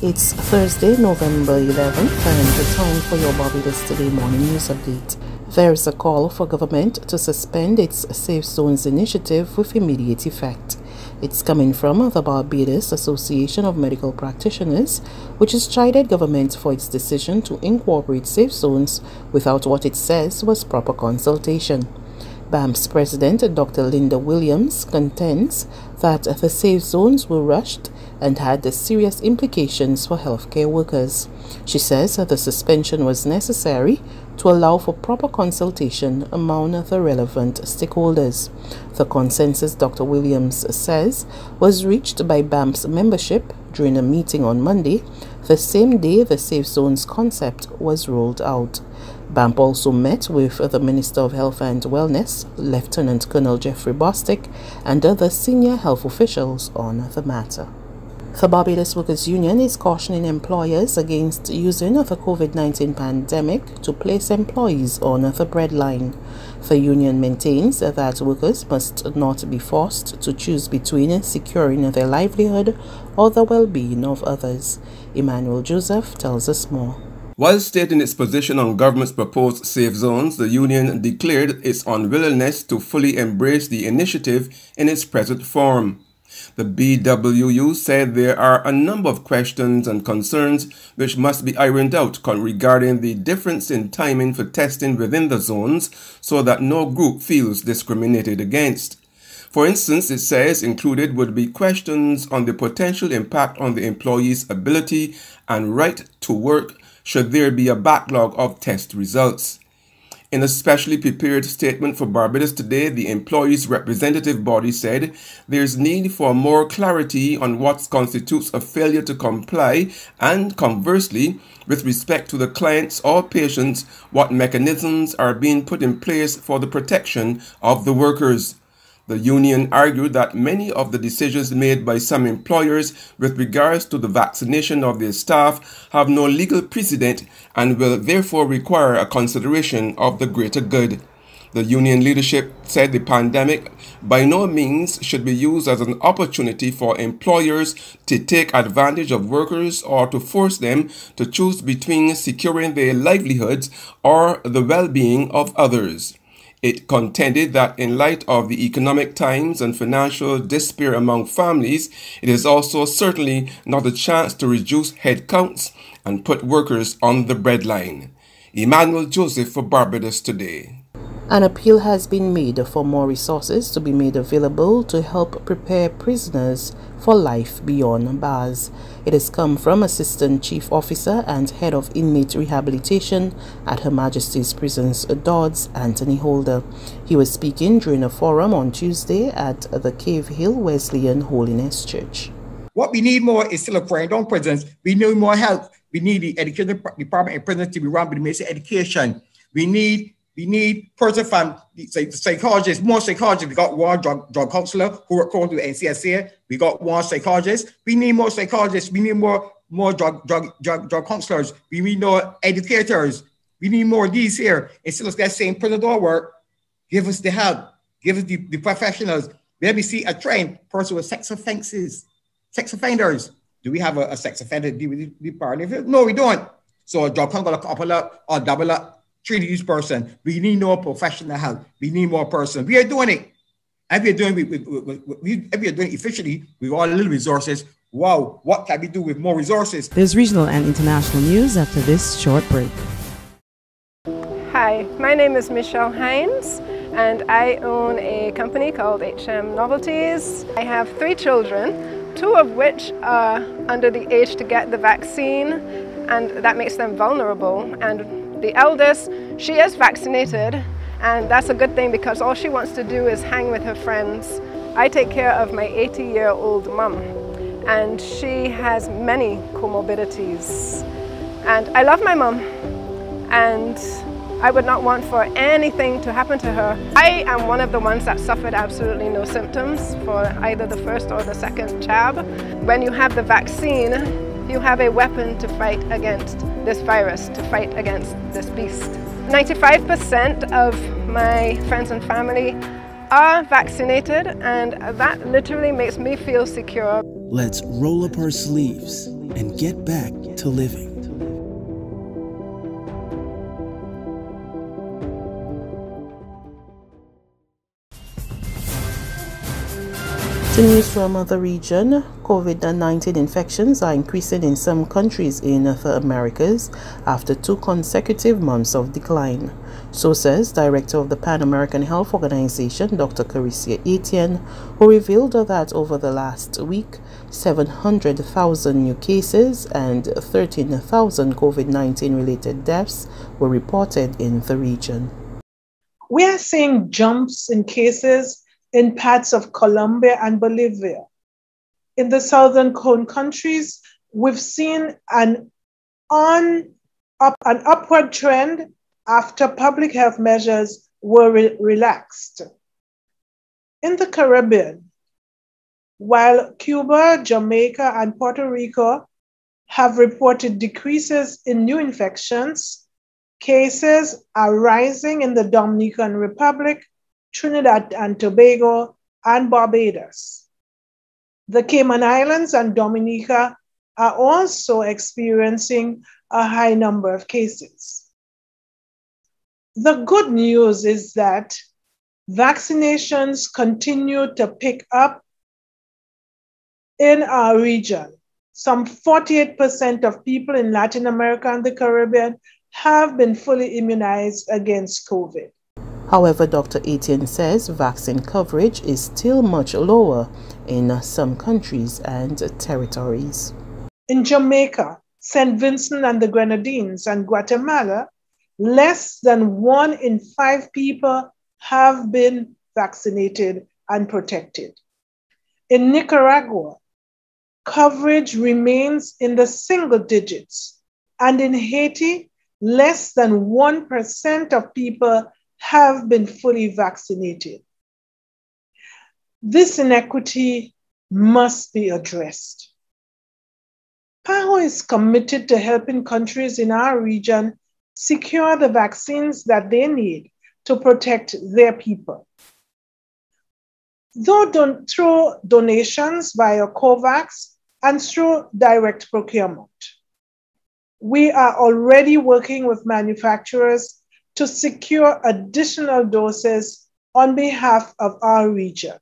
It's Thursday, November 11th, and the time for your Barbados Today morning news update. There is a call for government to suspend its Safe Zones initiative with immediate effect. It's coming from the Barbados Association of Medical Practitioners, which has chided government for its decision to incorporate safe zones without what it says was proper consultation. BAMP's president, Dr. Linda Williams, contends that the safe zones were rushed and had serious implications for healthcare workers. She says the suspension was necessary to allow for proper consultation among the relevant stakeholders. The consensus, Dr. Williams says, was reached by BAMP's membership during a meeting on Monday, the same day the Safe Zones concept was rolled out. BAMP also met with the Minister of Health and Wellness, Lieutenant Colonel Jeffrey Bostic, and other senior health officials on the matter. The Barbados Workers Union is cautioning employers against using the COVID-19 pandemic to place employees on the breadline. The union maintains that workers must not be forced to choose between securing their livelihood or the well-being of others. Emmanuel Joseph tells us more. While stating its position on government's proposed safe zones, the union declared its unwillingness to fully embrace the initiative in its present form. The BWU said there are a number of questions and concerns which must be ironed out regarding the difference in timing for testing within the zones so that no group feels discriminated against. For instance, it says included would be questions on the potential impact on the employee's ability and right to work should there be a backlog of test results. In a specially prepared statement for Barbados today, the employees' representative body said there's need for more clarity on what constitutes a failure to comply and conversely, with respect to the clients or patients, what mechanisms are being put in place for the protection of the workers. The union argued that many of the decisions made by some employers with regards to the vaccination of their staff have no legal precedent and will therefore require a consideration of the greater good. The union leadership said the pandemic by no means should be used as an opportunity for employers to take advantage of workers or to force them to choose between securing their livelihoods or the well-being of others. It contended that in light of the economic times and financial despair among families, it is also certainly not a chance to reduce headcounts and put workers on the breadline. Emmanuel Joseph for Barbados Today. An appeal has been made for more resources to be made available to help prepare prisoners for life beyond bars. It has come from Assistant Chief Officer and Head of Inmate Rehabilitation at Her Majesty's Prisons Dodds, Anthony Holder. He was speaking during a forum on Tuesday at the Cave Hill Wesleyan Holiness Church. What we need more is still a friend on prisons. We need more help. We need the education department in prisons to be run by the Ministry of Education. We need we need person from say psychologists, more psychologists. We got one drug, drug counselor who close to NCSA. We got one psychologist. We need more psychologists. We need more more drug drug drug, drug counselors. We need more educators. We need more of these here. Instead of that same prison door work, give us the help. Give us the, the professionals. Let me see a trained person with sex offenses, sex offenders. Do we have a, a sex offender department? No, we don't. So a drug counselor couple up or double up treat each person. We need more professional help. We need more person. We are doing it. If we are doing it, we, we, we, if we are doing it efficiently with all little resources, wow, what can we do with more resources? There's regional and international news after this short break. Hi, my name is Michelle Hines and I own a company called HM Novelties. I have three children, two of which are under the age to get the vaccine and that makes them vulnerable and the eldest, she is vaccinated and that's a good thing because all she wants to do is hang with her friends. I take care of my 80 year old mum and she has many comorbidities. And I love my mum and I would not want for anything to happen to her. I am one of the ones that suffered absolutely no symptoms for either the first or the second jab. When you have the vaccine, you have a weapon to fight against this virus, to fight against this beast. 95% of my friends and family are vaccinated and that literally makes me feel secure. Let's roll up our sleeves and get back to living. News from the region COVID-19 infections are increasing in some countries in the Americas after two consecutive months of decline. So says Director of the Pan American Health Organization, Dr. Carissa Etienne, who revealed that over the last week, 700,000 new cases and 13,000 COVID-19 related deaths were reported in the region. We are seeing jumps in cases in parts of Colombia and Bolivia. In the southern cone countries, we've seen an on up an upward trend after public health measures were re- relaxed. In the Caribbean, while Cuba, Jamaica, and Puerto Rico have reported decreases in new infections, cases are rising in the Dominican Republic Trinidad and Tobago, and Barbados. The Cayman Islands and Dominica are also experiencing a high number of cases. The good news is that vaccinations continue to pick up in our region. Some 48% of people in Latin America and the Caribbean have been fully immunized against COVID. However, Dr. Etienne says vaccine coverage is still much lower in some countries and territories. In Jamaica, St. Vincent and the Grenadines, and Guatemala, less than one in five people have been vaccinated and protected. In Nicaragua, coverage remains in the single digits, and in Haiti, less than 1% of people have been fully vaccinated. This inequity must be addressed. PAHO is committed to helping countries in our region secure the vaccines that they need to protect their people. Though don- through donations via COVAX and through direct procurement, we are already working with manufacturers to secure additional doses on behalf of our region.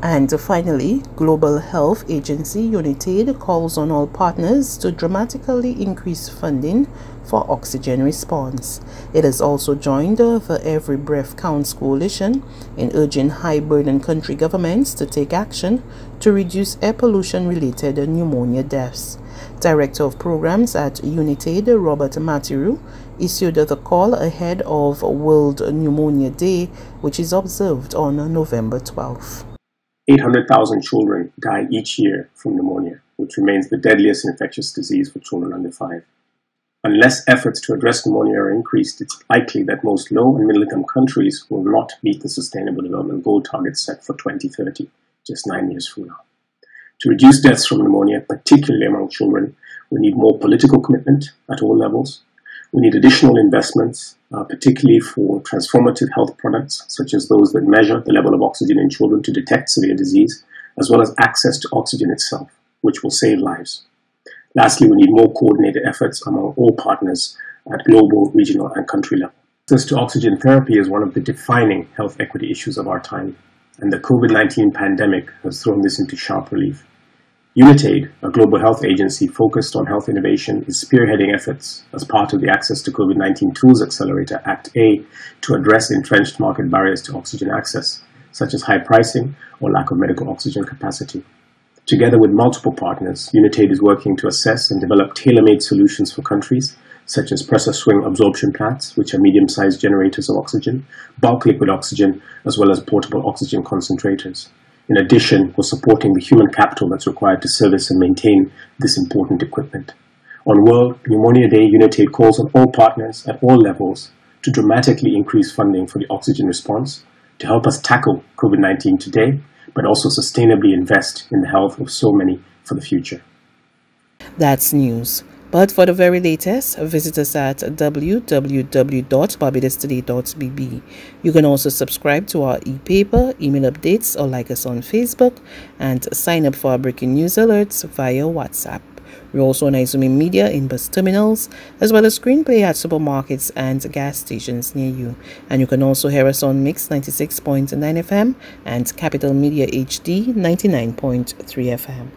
And finally, Global Health Agency UNITAID calls on all partners to dramatically increase funding for oxygen response. It has also joined the Every Breath Counts coalition in urging high burden country governments to take action to reduce air pollution related pneumonia deaths. Director of Programs at UNITAID, Robert Matiru, issued the call ahead of World Pneumonia Day, which is observed on November 12th. 800,000 children die each year from pneumonia, which remains the deadliest infectious disease for children under 5. Unless efforts to address pneumonia are increased, it's likely that most low and middle income countries will not meet the Sustainable Development Goal targets set for 2030, just nine years from now. To reduce deaths from pneumonia, particularly among children, we need more political commitment at all levels, we need additional investments, uh, particularly for transformative health products, such as those that measure the level of oxygen in children to detect severe disease, as well as access to oxygen itself, which will save lives. Lastly, we need more coordinated efforts among all partners at global, regional, and country level. Access to oxygen therapy is one of the defining health equity issues of our time, and the COVID 19 pandemic has thrown this into sharp relief. UNITAID, a global health agency focused on health innovation, is spearheading efforts as part of the Access to COVID 19 Tools Accelerator ACT-A to address entrenched market barriers to oxygen access, such as high pricing or lack of medical oxygen capacity. Together with multiple partners, UNITAID is working to assess and develop tailor made solutions for countries, such as pressure swing absorption plants, which are medium sized generators of oxygen, bulk liquid oxygen, as well as portable oxygen concentrators. In addition, we're supporting the human capital that's required to service and maintain this important equipment. On World Pneumonia Day, UNITAID calls on all partners at all levels to dramatically increase funding for the oxygen response to help us tackle COVID 19 today, but also sustainably invest in the health of so many for the future. That's news. But for the very latest, visit us at www.barbadostoday.bb. You can also subscribe to our e-paper, email updates, or like us on Facebook, and sign up for our breaking news alerts via WhatsApp. We're also on Izumi Media in bus terminals, as well as screenplay at supermarkets and gas stations near you. And you can also hear us on Mix 96.9 FM and Capital Media HD 99.3 FM.